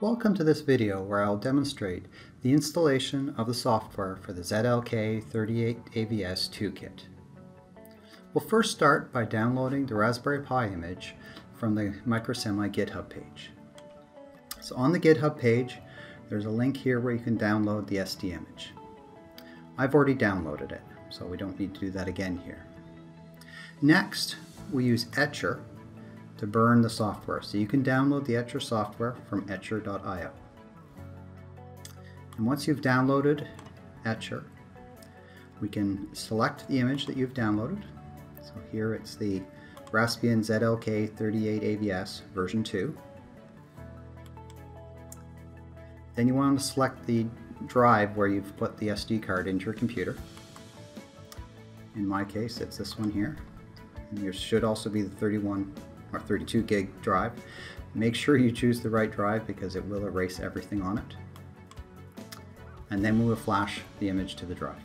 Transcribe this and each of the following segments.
Welcome to this video where I'll demonstrate the installation of the software for the ZLK38AVS toolkit. We'll first start by downloading the Raspberry Pi image from the Microsemi GitHub page. So on the GitHub page, there's a link here where you can download the SD image. I've already downloaded it, so we don't need to do that again here. Next, we use Etcher to burn the software. So you can download the Etcher software from etcher.io. And once you've downloaded Etcher, we can select the image that you've downloaded. So here it's the Raspbian ZLK38AVS version 2. Then you want to select the drive where you've put the SD card into your computer. In my case, it's this one here. And there should also be the 31 or 32 gig drive. Make sure you choose the right drive because it will erase everything on it. And then we will flash the image to the drive.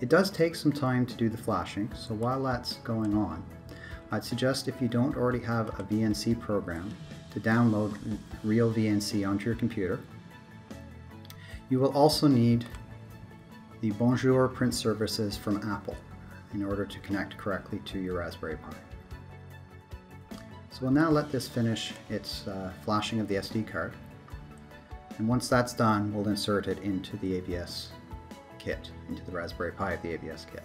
It does take some time to do the flashing, so while that's going on, I'd suggest if you don't already have a VNC program to download Real VNC onto your computer. You will also need the Bonjour print services from Apple in order to connect correctly to your Raspberry Pi. So we'll now let this finish its uh, flashing of the SD card. And once that's done, we'll insert it into the AVS kit, into the Raspberry Pi of the AVS kit.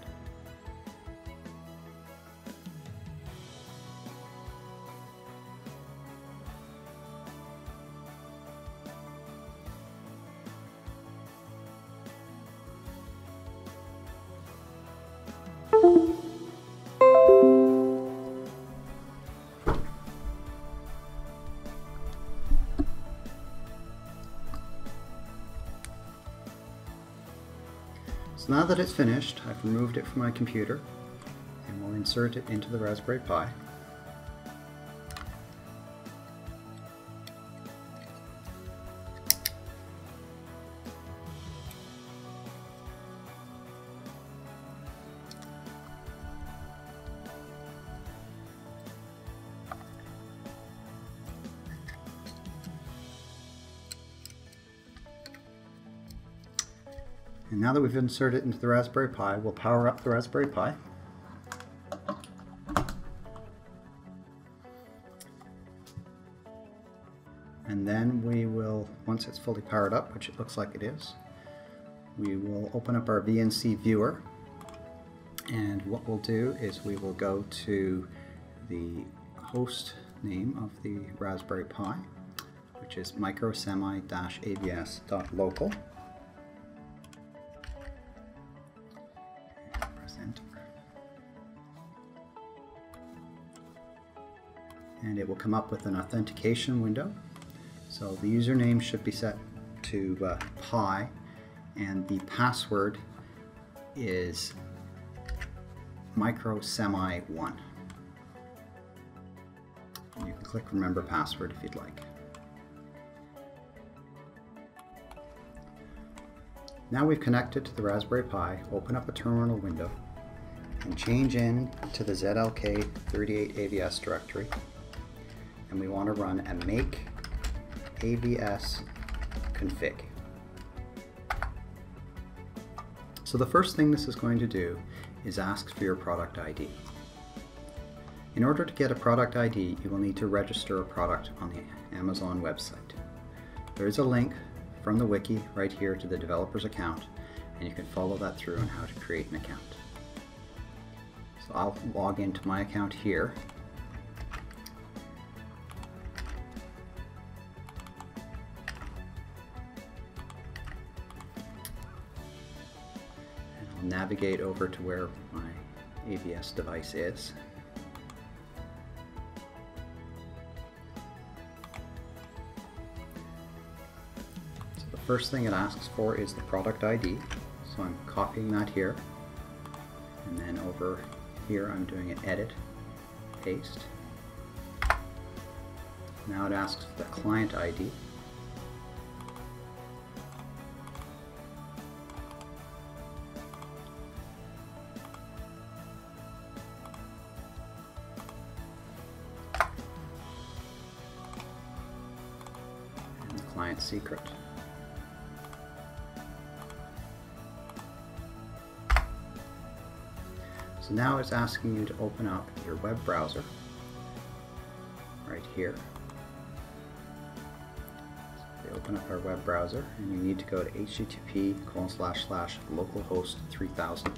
Now that it's finished, I've removed it from my computer and we'll insert it into the Raspberry Pi. And now that we've inserted it into the Raspberry Pi, we'll power up the Raspberry Pi. And then we will, once it's fully powered up, which it looks like it is, we will open up our VNC viewer. And what we'll do is we will go to the host name of the Raspberry Pi, which is microsemi-avs.local. and it will come up with an authentication window. So the username should be set to uh, Pi and the password is microsemi1. You can click remember password if you'd like. Now we've connected to the Raspberry Pi, open up a terminal window and change in to the ZLK38AVS directory and we want to run a make avs config. So the first thing this is going to do is ask for your product ID. In order to get a product ID, you will need to register a product on the Amazon website. There is a link from the wiki right here to the developer's account, and you can follow that through on how to create an account. So I'll log into my account here navigate over to where my AVS device is. So the first thing it asks for is the product ID. So I'm copying that here. And then over here I'm doing an edit, paste. Now it asks for the client ID. Secret. So now it's asking you to open up your web browser right here. So we open up our web browser and you need to go to http colon slash slash localhost 3000.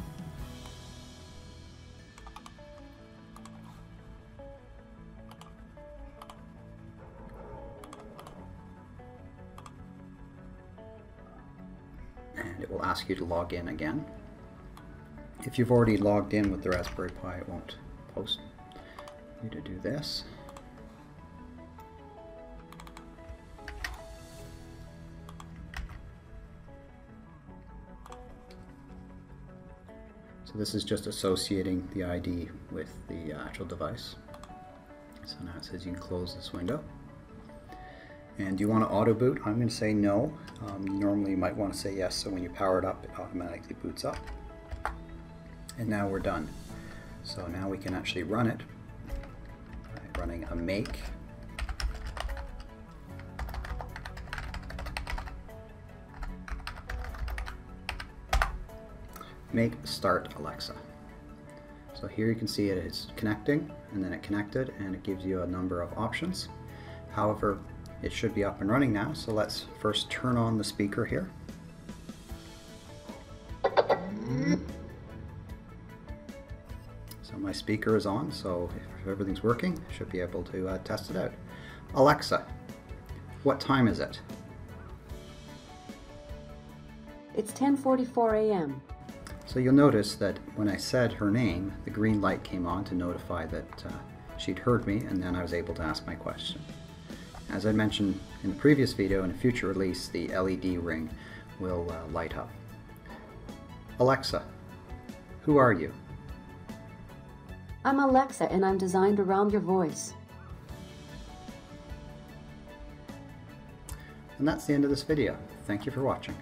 Ask you to log in again. If you've already logged in with the Raspberry Pi, it won't post you to do this. So this is just associating the ID with the uh, actual device. So now it says you can close this window. And do you want to auto boot? I'm going to say no. Um, normally you might want to say yes, so when you power it up, it automatically boots up. And now we're done. So now we can actually run it by running a make. Make start Alexa. So here you can see it is connecting and then it connected and it gives you a number of options. However, it should be up and running now, so let's first turn on the speaker here. So my speaker is on, so if everything's working, I should be able to uh, test it out. Alexa, what time is it? It's 10:44 a.m. So you'll notice that when I said her name, the green light came on to notify that uh, she'd heard me, and then I was able to ask my question. As I mentioned in the previous video, in a future release, the LED ring will uh, light up. Alexa, who are you? I'm Alexa and I'm designed around your voice. And that's the end of this video. Thank you for watching.